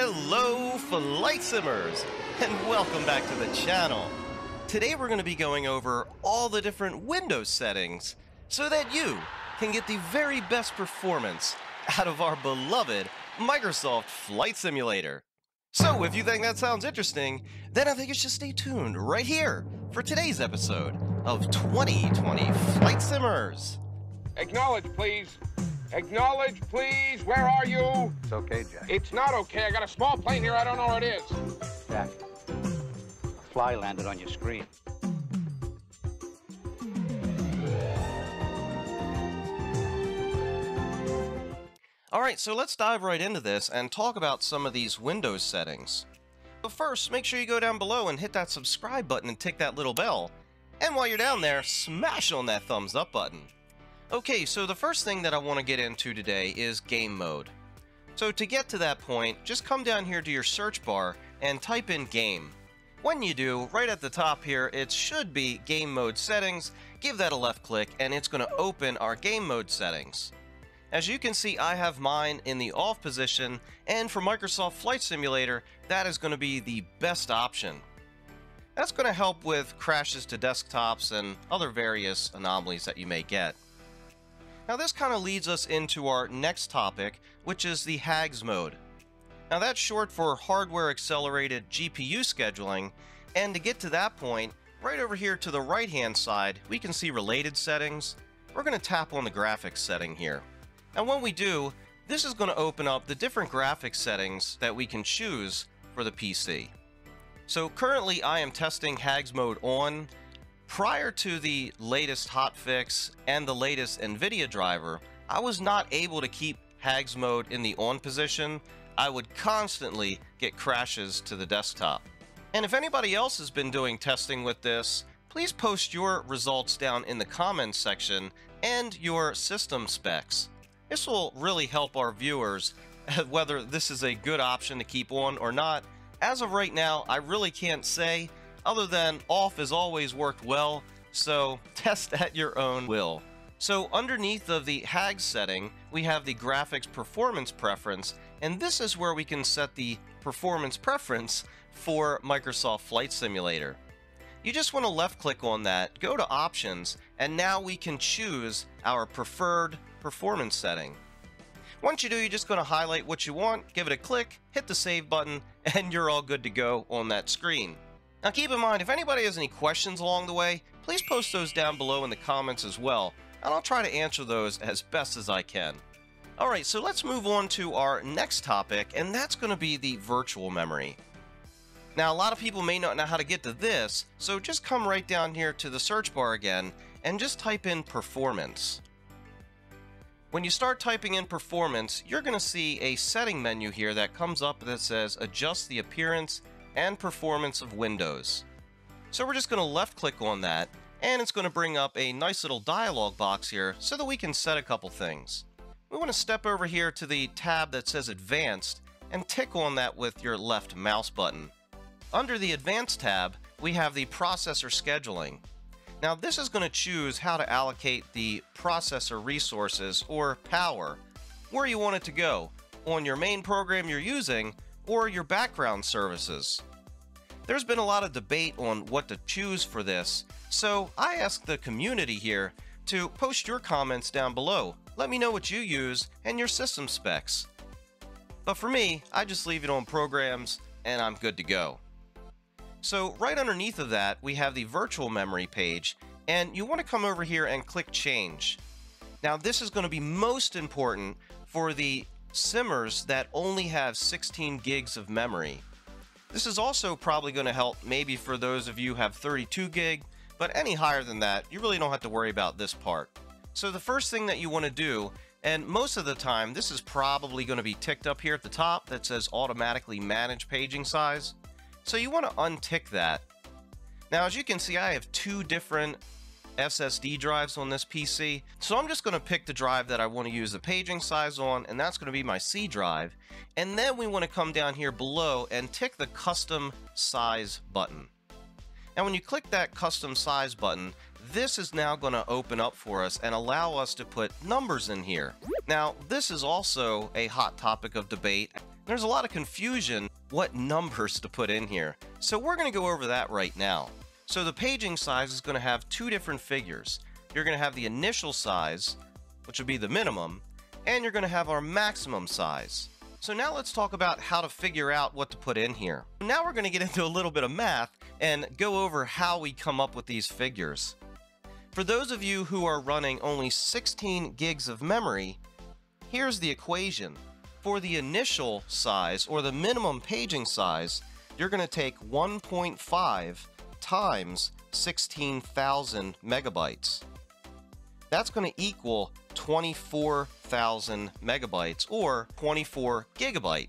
Hello, Flight Simmers, and welcome back to the channel. Today we're going to be going over all the different Windows settings so that you can get the very best performance out of our beloved Microsoft Flight Simulator. So if you think that sounds interesting, then I think you should stay tuned right here for today's episode of 2020 Flight Simmers. Acknowledge, please. Acknowledge, please. Where are you? It's okay, Jack. It's not okay. I got a small plane here. I don't know where it is. Jack. A fly landed on your screen. Alright, so let's dive right into this and talk about some of these Windows settings. But first, make sure you go down below and hit that subscribe button and tick that little bell. And while you're down there, smash on that thumbs up button. Okay, so the first thing that I want to get into today is game mode. So to get to that point, just come down here to your search bar and type in game. When you do, right at the top here, it should be game mode settings. Give that a left click and it's going to open our game mode settings. As you can see, I have mine in the off position, and for Microsoft Flight Simulator, that is going to be the best option. That's going to help with crashes to desktops and other various anomalies that you may get. Now this kind of leads us into our next topic, which is the HAGS mode. Now that's short for Hardware Accelerated GPU Scheduling, and to get to that point, right over here to the right hand side, we can see related settings. We're going to tap on the graphics setting here. And when we do, this is going to open up the different graphics settings that we can choose for the PC. So currently I am testing HAGS mode on. Prior to the latest hotfix and the latest NVIDIA driver, I was not able to keep HAGS mode in the on position. I would constantly get crashes to the desktop. And if anybody else has been doing testing with this, please post your results down in the comments section and your system specs. This will really help our viewers whether this is a good option to keep on or not. As of right now, I really can't say, other than off has always worked well, so test at your own will. So underneath of the HAG setting, we have the graphics performance preference, and this is where we can set the performance preference for Microsoft Flight Simulator. You just want to left click on that, go to options, and now we can choose our preferred performance setting. Once you do, you're just going to highlight what you want, give it a click, hit the save button, and you're all good to go on that screen. Now keep in mind, if anybody has any questions along the way, please post those down below in the comments as well, and I'll try to answer those as best as I can. Alright, so let's move on to our next topic, and that's going to be the virtual memory. Now, a lot of people may not know how to get to this, so just come right down here to the search bar again, and just type in performance. When you start typing in performance, you're going to see a setting menu here that comes up that says adjust the appearance and performance of Windows. So we're just going to left click on that and it's going to bring up a nice little dialog box here so that we can set a couple things. We want to step over here to the tab that says advanced and tick on that with your left mouse button. Under the advanced tab, we have the processor scheduling. Now this is going to choose how to allocate the processor resources or power, where you want it to go, on your main program you're using or your background services. There's been a lot of debate on what to choose for this, so I ask the community here to post your comments down below. Let me know what you use and your system specs. But for me, I just leave it on programs and I'm good to go. So right underneath of that, we have the virtual memory page, and you want to come over here and click change. Now this is going to be most important for the simmers that only have 16 gigs of memory. This is also probably going to help maybe for those of you have 32 gig, but any higher than that, you really don't have to worry about this part. So the first thing that you want to do, and most of the time this is probably going to be ticked up here at the top that says automatically manage paging size. So you want to untick that. Now, as you can see, I have two different SSD drives on this PC. So I'm just going to pick the drive that I want to use the paging size on, and that's going to be my C drive. And then we want to come down here below and tick the custom size button. Now when you click that custom size button, this is now going to open up for us and allow us to put numbers in here. Now, this is also a hot topic of debate there's a lot of confusion what numbers to put in here. So we're going to go over that right now. So the paging size is going to have two different figures. You're going to have the initial size, which would be the minimum, and you're going to have our maximum size. So now let's talk about how to figure out what to put in here. Now we're going to get into a little bit of math and go over how we come up with these figures. For those of you who are running only 16 gigs of memory, here's the equation. For the initial size, or the minimum paging size, you're going to take 1.5 times 16,000 megabytes. That's going to equal 24,000 megabytes, or 24 gigabyte.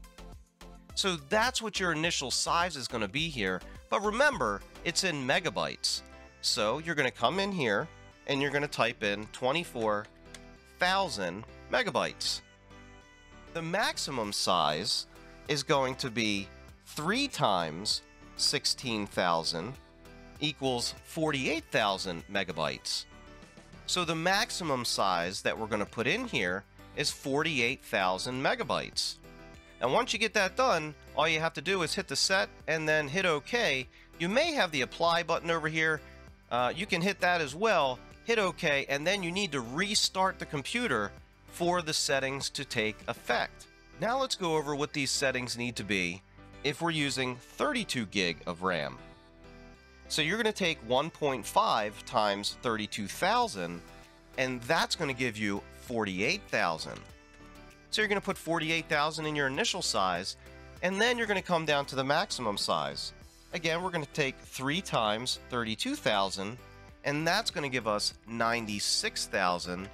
So that's what your initial size is going to be here, but remember, it's in megabytes. So you're going to come in here, and you're going to type in 24,000 megabytes. The maximum size is going to be 3 times 16,000 equals 48,000 megabytes. So the maximum size that we're going to put in here is 48,000 megabytes. And once you get that done, all you have to do is hit the set and then hit OK. You may have the apply button over here. Uh, you can hit that as well. Hit OK, and then you need to restart the computer for the settings to take effect. Now let's go over what these settings need to be if we're using 32 gig of RAM. So you're going to take 1.5 times 32,000 and that's going to give you 48,000. So you're going to put 48,000 in your initial size and then you're going to come down to the maximum size. Again, we're going to take 3 times 32,000 and that's going to give us 96,000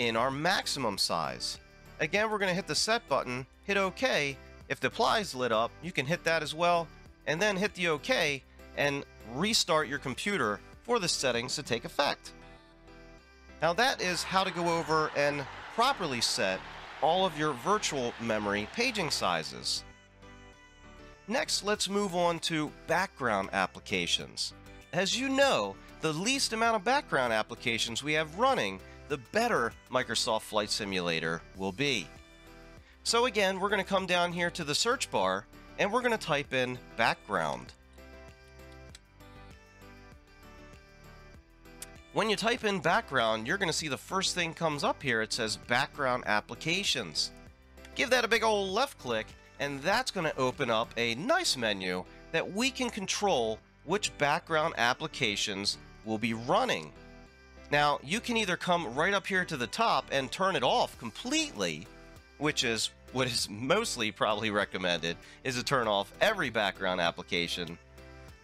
in our maximum size. Again, we're going to hit the set button, hit OK. If the apply is lit up, you can hit that as well, and then hit the OK and restart your computer for the settings to take effect. Now that is how to go over and properly set all of your virtual memory paging sizes. Next, let's move on to background applications. As you know, the least amount of background applications we have running the better Microsoft Flight Simulator will be. So again, we're going to come down here to the search bar and we're going to type in background. When you type in background, you're going to see the first thing comes up here. It says background applications. Give that a big old left click and that's going to open up a nice menu that we can control which background applications will be running. Now, you can either come right up here to the top and turn it off completely, which is what is mostly probably recommended, is to turn off every background application.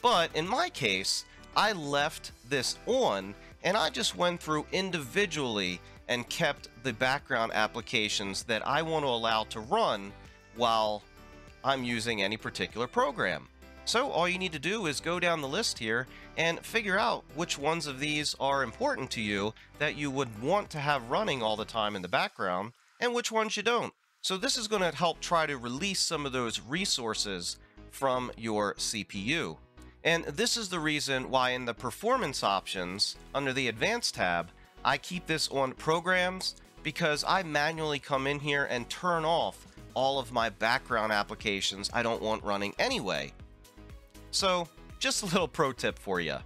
But in my case, I left this on and I just went through individually and kept the background applications that I want to allow to run while I'm using any particular program. So all you need to do is go down the list here and figure out which ones of these are important to you that you would want to have running all the time in the background and which ones you don't. So this is going to help try to release some of those resources from your CPU. And this is the reason why in the performance options under the advanced tab, I keep this on programs because I manually come in here and turn off all of my background applications I don't want running anyway. So just a little pro tip for you.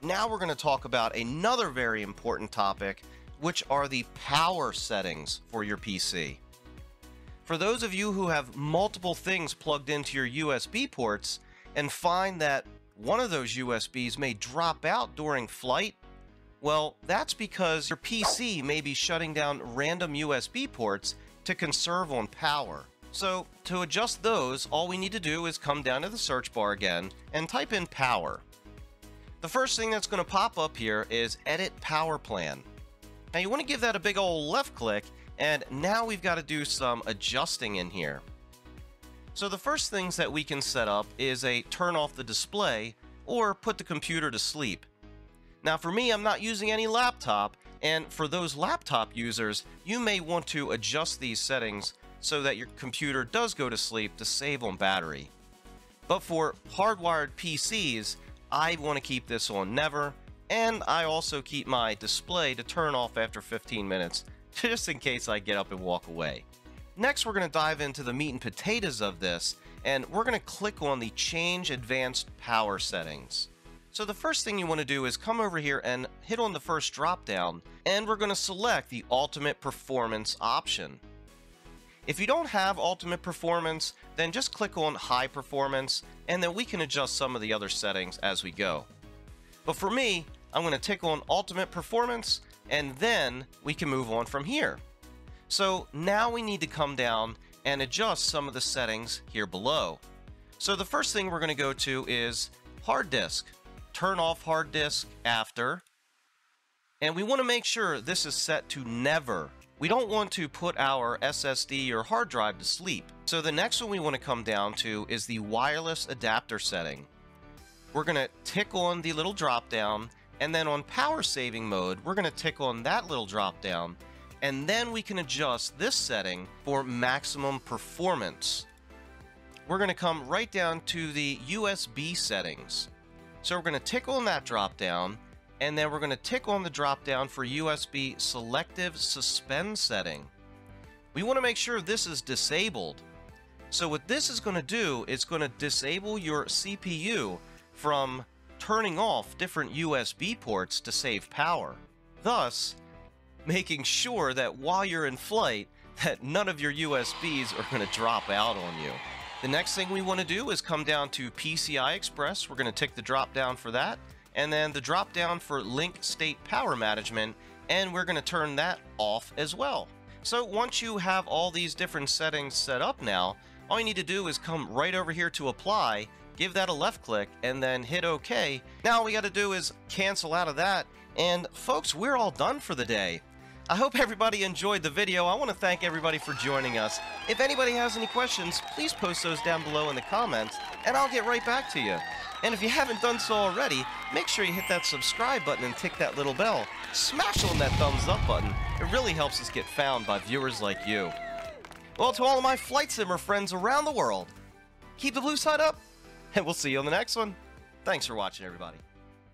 Now we're going to talk about another very important topic, which are the power settings for your PC. For those of you who have multiple things plugged into your USB ports and find that one of those USBs may drop out during flight, well, that's because your PC may be shutting down random USB ports to conserve on power. So to adjust those, all we need to do is come down to the search bar again and type in power. The first thing that's going to pop up here is edit power plan. Now you want to give that a big old left click and now we've got to do some adjusting in here. So the first things that we can set up is a turn off the display or put the computer to sleep. Now for me, I'm not using any laptop, and for those laptop users, you may want to adjust these settings so that your computer does go to sleep to save on battery. But for hardwired PCs, I want to keep this on never, and I also keep my display to turn off after 15 minutes, just in case I get up and walk away. Next, we're going to dive into the meat and potatoes of this, and we're going to click on the Change Advanced Power Settings. So the first thing you want to do is come over here and hit on the first drop down, and we're going to select the Ultimate Performance option. If you don't have Ultimate Performance, then just click on High Performance, and then we can adjust some of the other settings as we go. But for me, I'm going to tick on Ultimate Performance, and then we can move on from here. So now we need to come down and adjust some of the settings here below. So the first thing we're going to go to is hard disk. Turn off hard disk after. And we want to make sure this is set to never. We don't want to put our SSD or hard drive to sleep. So the next one we want to come down to is the wireless adapter setting. We're going to tick on the little drop down and then on power saving mode, we're going to tick on that little drop down and then we can adjust this setting for maximum performance. We're going to come right down to the USB settings. So we're going to tick on that drop down, and then we're going to tick on the drop down for USB selective suspend setting. We want to make sure this is disabled. So what this is going to do, is going to disable your CPU from turning off different USB ports to save power. Thus, making sure that while you're in flight, that none of your USBs are going to drop out on you. The next thing we want to do is come down to PCI Express. We're going to tick the drop down for that, and then the drop down for Link State Power Management, and we're going to turn that off as well. So once you have all these different settings set up now, all you need to do is come right over here to apply, give that a left click, and then hit OK. Now all we got to do is cancel out of that, and folks, we're all done for the day. I hope everybody enjoyed the video. I want to thank everybody for joining us. If anybody has any questions, please post those down below in the comments, and I'll get right back to you. And if you haven't done so already, make sure you hit that subscribe button and tick that little bell. Smash on that thumbs up button. It really helps us get found by viewers like you. Well, to all of my Flight Simmer friends around the world, keep the blue side up, and we'll see you on the next one. Thanks for watching, everybody.